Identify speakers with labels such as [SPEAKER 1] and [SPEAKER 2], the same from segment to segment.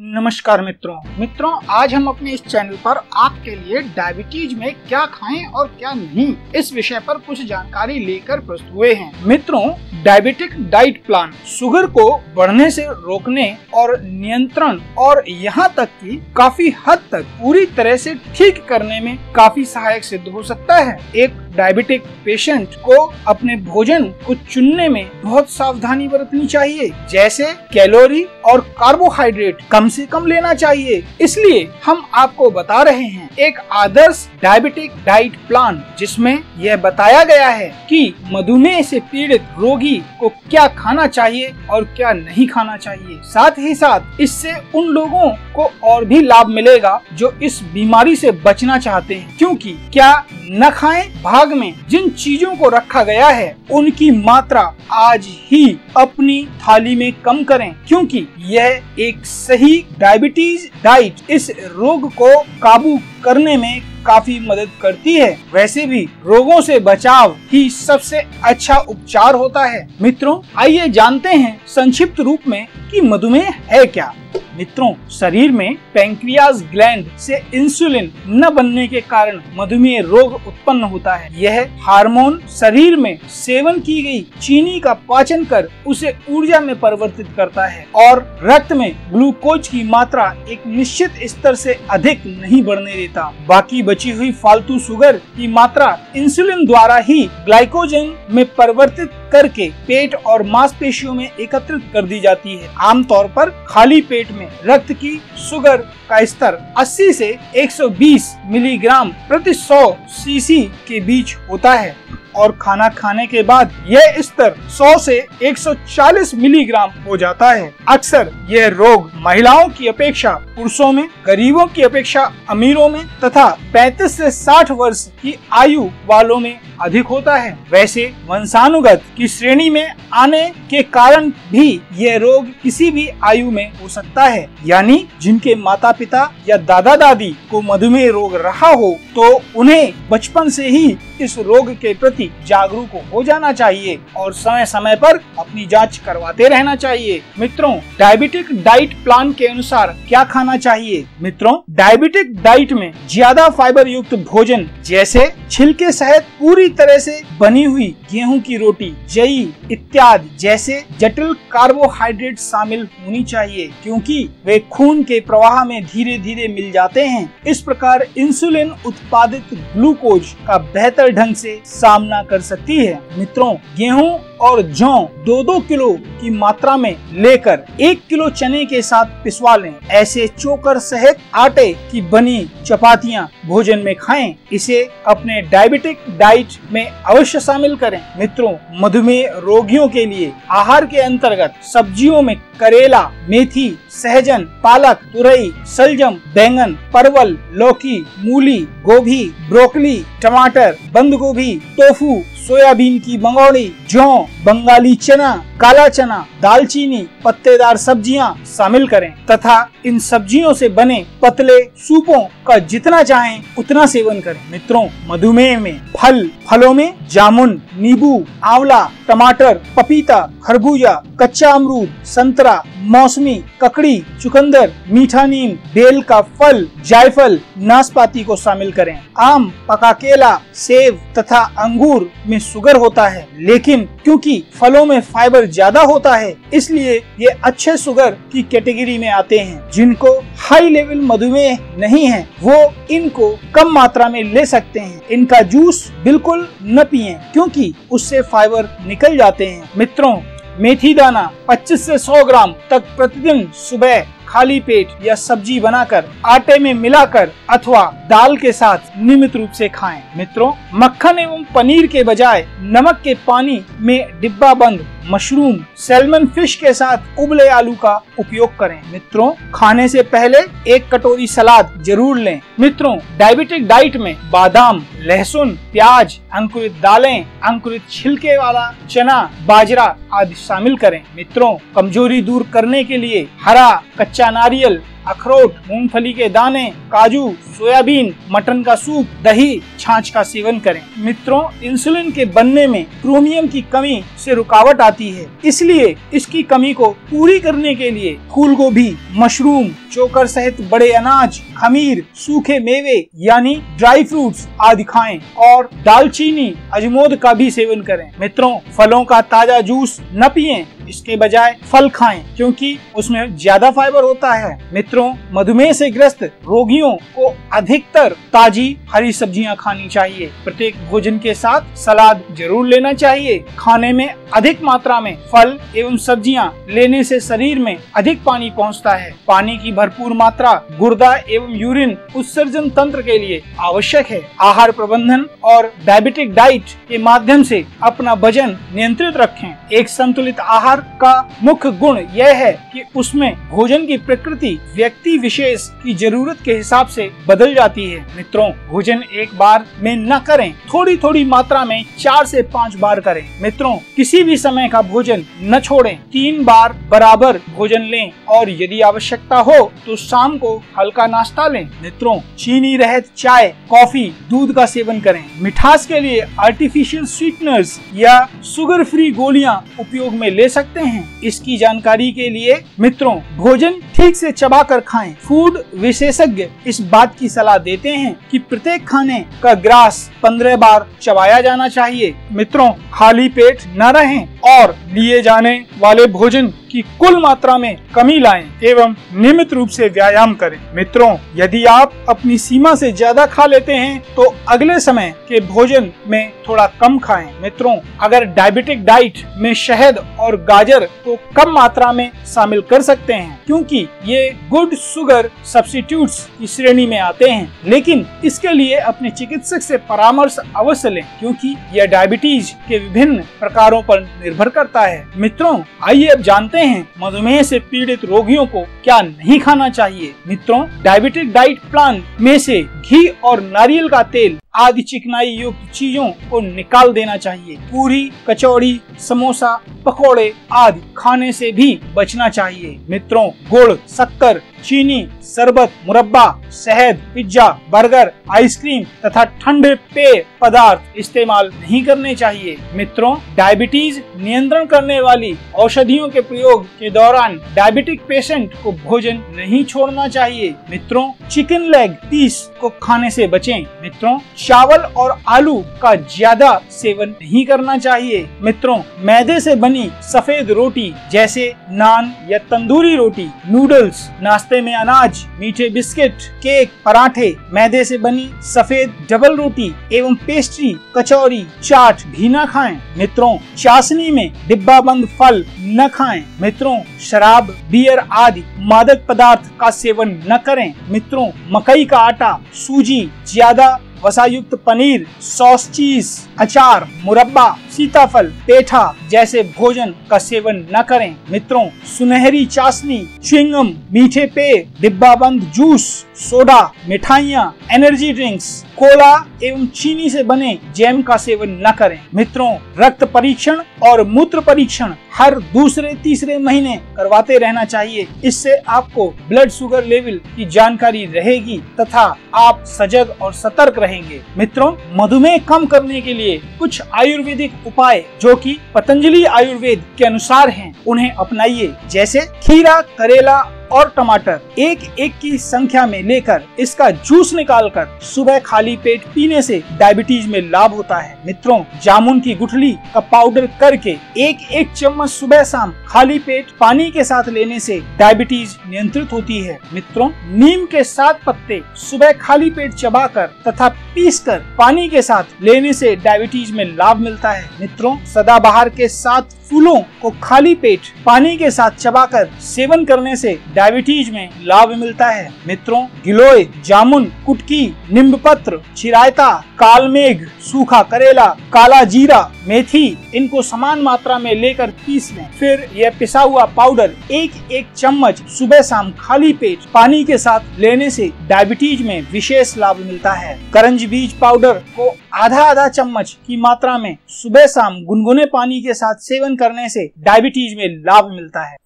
[SPEAKER 1] नमस्कार मित्रों। मित्रों, आज हम अपने इस चैनल पर आपके लिए डायबिटीज़ में क्या खाएँ और क्या नहीं, इस विषय पर कुछ जानकारी लेकर प्रस्तुत हुए हैं। मित्रों, डायबिटिक डाइट प्लान शुगर को बढ़ने से रोकने और नियंत्रण और यहाँ तक कि काफ़ी हद तक पूरी तरह से ठीक करने में काफ़ी सहायक सिद्ध हो सकता है। एक डायबिटिक पेशेंट को अपने भोजन को चुनने में बहुत सावधानी बरतनी चाहिए। जैसे कैलोरी और कार्बोहाइड्रेट कम से कम लेना चाहिए। इसलिए हम आपको बता रहे हैं एक आदर्श डायबिटिक डाइट प्लान, जिसमें यह बताया गया है कि मधुमेह से पीड़ित रोगी को क्या खाना चाहिए और क्या नहीं खाना चाहिए। साथ ही साथ इससे उन लोगों को और भी लाभ मिलेगा जो इस बीमारी से बचना चाहते हैं। क्योंकि क्या न खाएँ भाग में जिन चीज़ों को रखा गया है, उनकी मात्रा आज ही अपनी थाली में कम करें, क्योंकि यह एक सही डायबिटीज़ डाइट इस रोग को काबू करने में काफ़ी मदद करती है। वैसे भी रोगों से बचाव ही सबसे अच्छा उपचार होता है। मित्रों, आइए जानते हैं संक्षिप्त रूप में कि मधुमेह है क्या। मित्रों, शरीर में पेंक्रियाज ग्लैंड से इंसुलिन न बनने के कारण मधुमेह रोग उत्पन्न होता है। यह हार्मोन शरीर में सेवन की गई चीनी का पाचन कर उसे ऊर्जा में परिवर्तित करता है और रक्त में ग्लूकोज की मात्रा एक निश्चित स्तर से अधिक नहीं बढ़ने देता। बाकी बची हुई फालतू सुगर की मात्रा इंसुलिन द्वारा ही ग्लाइकोजन में परिवर्तित करके पेट और मांसपेशियों में एकत्रित कर दी जाती है। आमतौर पर खाली पेट में रक्त की शुगर का स्तर 80 से 120 मिलीग्राम प्रति 100 सीसी के बीच होता है। और खाना खाने के बाद यह स्तर 100 से 140 मिलीग्राम हो जाता है। अक्सर यह रोग महिलाओं की अपेक्षा, पुरुषों में, गरीबों की अपेक्षा अमीरों में तथा 35 से 60 वर्ष की आयु वालों में अधिक होता है। वैसे वंशानुगत की श्रेणी में आने के कारण भी यह रोग किसी भी आयु में हो सकता है। यानी जिनके माता पिता या दादा दादी को मधुमेह रोग रहा हो तो उन्हें बचपन से ही इस रोग के प्रति जागरूक हो जाना चाहिए और समय समय पर अपनी जाँच करवाते रहना चाहिए। मित्रों डायबिटिक डाइट प्लान के अनुसार क्या खाना चाहिए? मित्रों डायबिटिक डाइट में ज़्यादा फाइबर युक्त भोजन जैसे छिलके सहित पूरी तरह से बनी हुई गेहूँ की रोटी, जई इत्यादि जैसे जटिल कार्बोहाइड्रेट शामिल होनी चाहिए क्योंकि वे खून के प्रवाह में धीरे धीरे मिल जाते हैं। इस प्रकार इंसुलिन उत्पादित ग्लूकोज का बेहतर ढंग से सामना कर सकती है। मित्रों गेहूँ और जौ दो दो किलो की मात्रा में लेकर एक किलो चने के साथ पिसवा लें। ऐसे चोकर सहित आटे की बनी चपातियाँ भोजन में खाएँ। इसे अपने डायबिटिक डाइट में अवश्य शामिल करें। मित्रों, मधुमेह रोगियों के लिए आहार के अंतर्गत सब्जियों में करेला, मेथी, सहजन, पालक, तुरई, सलजम, बैंगन, परवल, लौकी, मूली, गोभी, ब्रोकली, टमाटर, बंद गोभी, टोफू, सोयाबीन की मंगौड़ी जौ बंगाली चना, काला चना, दालचीनी, पत्तेदार सब्ज़ियाँ शामिल करें तथा इन सब्जियों से बने पतले सूपों का जितना चाहें उतना सेवन करें। मित्रों, मधुमेह में फल, फलों में जामुन, नींबू, आंवला, टमाटर, पपीता, खरबूजा, कच्चा अमरूद, संतरा, मौसमी, ककड़ी, चुकंदर, मीठा नीम, बेल का फल, जायफल, नाशपाती को शामिल करें। आम, पका केला, सेब तथा अंगूर में शुगर होता है, लेकिन क्योंकि फलों में फाइबर ज़्यादा होता है, इसलिए ये अच्छे शुगर की कैटेगरी में आते हैं। जिनको हाई लेवल मधुमेह नहीं है, वो इनको कम मात्रा में ले सकते हैं। इनका जूस बिल्कुल न पिए, क्योंकि उससे फाइबर निकल जाते हैं। मित्रों, मेथी दाना 25 से 100 ग्राम तक प्रतिदिन सुबह खाली पेट या सब्ज़ी बनाकर, आटे में मिलाकर अथवा दाल के साथ नियमित रूप से खाएँ। मित्रों, मक्खन एवं पनीर के बजाय नमक के पानी में डिब्बा बंद मशरूम, सेलमन फ़िश के साथ उबले आलू का उपयोग करें। मित्रों, खाने से पहले एक कटोरी सलाद ज़रूर लें। मित्रों, डायबिटिक डाइट में बादाम, लहसुन, प्याज, अंकुरित दालें, अंकुरित छिलके वाला चना, बाजरा आदि शामिल करें। मित्रों, कमज़ोरी दूर करने के लिए हरा, कच्चा नारियल अखरोट, मूंगफली के दाने, काजू, सोयाबीन, मटन का सूप, दही, छाछ का सेवन करें। मित्रों इंसुलिन के बनने में क्रोमियम की कमी से रुकावट आती है। इसलिए इसकी कमी को पूरी करने के लिए फूल गोभी, मशरूम, चोकर सहित बड़े अनाज, खमीर, सूखे मेवे, यानी ड्राई फ्रूट्स आदि खाएँ और दालचीनी, अजमोद का भी सेवन करें। मित्रों, फलों का ताज़ा जूस न पिए। इसके बजाय फल खाएँ, क्योंकि उसमें ज़्यादा फाइबर होता है। मित्रों मधुमेह से ग्रस्त रोगियों को अधिकतर ताजी हरी सब्ज़ियाँ खानी चाहिए। प्रत्येक भोजन के साथ सलाद ज़रूर लेना चाहिए। खाने में अधिक मात्रा में फल एवं सब्ज़ियाँ लेने से शरीर में अधिक पानी पहुँचता है। पानी की भरपूर मात्रा गुर्दा एवं यूरिन उत्सर्जन तंत्र के लिए आवश्यक है। आहार प्रबंधन और डायबिटिक डाइट के माध्यम से अपना वज़न नियंत्रित रखें। एक संतुलित आहार का मुख्य गुण यह है कि उसमें भोजन की प्रकृति व्यक्ति विशेष की ज़रूरत के हिसाब से बदल जाती है। मित्रों, भोजन एक बार में न करें। थोड़ी थोड़ी मात्रा में चार से पाँच बार करें। मित्रों, किसी भी समय का भोजन न छोड़ें। तीन बार बराबर भोजन लें और यदि आवश्यकता हो तो शाम को हल्का नाश्ता लें। मित्रों, चीनी रहित चाय, कॉफ़ी, दूध का सेवन करें। मिठास के लिए आर्टिफिशियल स्वीटनर्स या शुगर फ्री गोलियाँ उपयोग में ले सकते हैं। इसकी जानकारी के लिए मित्रों, भोजन ठीक से चबा कर खाएँ। फ़ूड विशेषज्ञ इस बात की सलाह देते हैं कि प्रत्येक खाने का ग्रास पंद्रह बार चबाया जाना चाहिए मित्रों, खाली पेट न रहें और लिए जाने वाले भोजन की कुल मात्रा में कमी लाएँ एवं नियमित रूप से व्यायाम करें। मित्रों, यदि आप अपनी सीमा से ज़्यादा खा लेते हैं तो अगले समय के भोजन में थोड़ा कम खाएँ। मित्रों, अगर डायबिटिक डाइट में शहद और गाजर को कम मात्रा में शामिल कर सकते हैं, क्योंकि ये गुड शुगर सब्सिट्यूट की श्रेणी में आते हैं, लेकिन इसके लिए अपने चिकित्सक से परामर्श अवश्य लें, क्योंकि यह डायबिटीज़ के विभिन्न प्रकारों पर निर्भर करता है। मित्रों, आइए अब जानते हैं। मधुमेह से पीड़ित रोगियों को क्या नहीं खाना चाहिए? मित्रों डायबिटिक डाइट प्लान में से घी और नारियल का तेल आदि चिकनाई युक्त चीज़ों को निकाल देना चाहिए। पूरी, कचौड़ी, समोसा, पकोड़े आदि खाने से भी बचना चाहिए। मित्रों, गुड़, शक्कर चीनी, शरबत, मुरब्बा, शहद, पिज्जा, बर्गर, आइसक्रीम तथा ठंडे पेय पदार्थ इस्तेमाल नहीं करने चाहिए। मित्रों, डायबिटीज़ नियंत्रण करने वाली औषधियों के प्रयोग के दौरान डायबिटिक पेशेंट को भोजन नहीं छोड़ना चाहिए। मित्रों, चिकन लेग पीस को खाने से बचें। मित्रों, चावल और आलू का ज़्यादा सेवन नहीं करना चाहिए। मित्रों, मैदे से बनी सफ़ेद रोटी जैसे नान या तंदूरी रोटी, नूडल्स, नाश्ते में अनाज, मीठे बिस्किट, केक, पराठे, मैदे से बनी सफ़ेद डबल रोटी एवं पेस्ट्री, कचौरी, चाट भी न खाएँ। मित्रों, चाशनी में डिब्बा बंद फल न खाएँ। मित्रों, शराब, बियर आदि मादक पदार्थ का सेवन न करें। मित्रों, मकई का आटा, सूजी, ज़्यादा वसायुक्त पनीर, सॉस चीज़, अचार, मुरब्बा, सीताफल, पेठा जैसे भोजन का सेवन न करें। मित्रों, सुनहरी चाशनी च्विंगम मीठे पेय डिब्बा बंद जूस, सोडा, मिठाइयाँ, एनर्जी ड्रिंक्स, कोला एवं चीनी से बने जैम का सेवन न करें। मित्रों, रक्त परीक्षण और मूत्र परीक्षण हर दूसरे तीसरे महीने करवाते रहना चाहिए। इससे आपको ब्लड शुगर लेवल की जानकारी रहेगी तथा आप सजग और सतर्क रहेंगे। मित्रों, मधुमेह कम करने के लिए कुछ आयुर्वेदिक उपाय जो कि पतंजलि आयुर्वेद के अनुसार हैं, उन्हें अपनाइए। जैसे खीरा, करेला और टमाटर एक एक की संख्या में लेकर इसका जूस निकालकर सुबह खाली पेट पीने से डायबिटीज़ में लाभ होता है। मित्रों, जामुन की गुठली का पाउडर करके एक एक चम्मच सुबह शाम खाली पेट पानी के साथ लेने से डायबिटीज़ नियंत्रित होती है। मित्रों, नीम के सात पत्ते सुबह खाली पेट चबाकर तथा पीसकर पानी के साथ लेने से डायबिटीज़ में लाभ मिलता है। मित्रों, सदाबहार के साथ फूलों को खाली पेट पानी के साथ चबाकर सेवन करने से डायबिटीज़ में लाभ मिलता है। मित्रों, गिलोय, जामुन, कुटकी निम्ब पत्र चिरायता, कालमेघ, सूखा करेला, काला जीरा, मेथी, इनको समान मात्रा में लेकर पीस लें। फिर यह पिसा हुआ पाउडर एक एक चम्मच सुबह शाम खाली पेट पानी के साथ लेने से डायबिटीज़ में विशेष लाभ मिलता है। करंज बीज पाउडर को आधा आधा चम्मच की मात्रा में सुबह शाम गुनगुने पानी के साथ सेवन करने से डायबिटीज़ में लाभ मिलता है।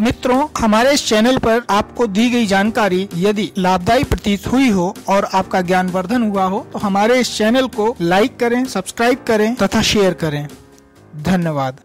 [SPEAKER 1] मित्रों, हमारे इस चैनल पर आपको दी गई जानकारी यदि लाभदायी प्रतीत हुई हो और आपका ज्ञान वर्धन हुआ हो तो हमारे इस चैनल को लाइक करें, सब्सक्राइब करें तथा शेयर करें। धन्यवाद।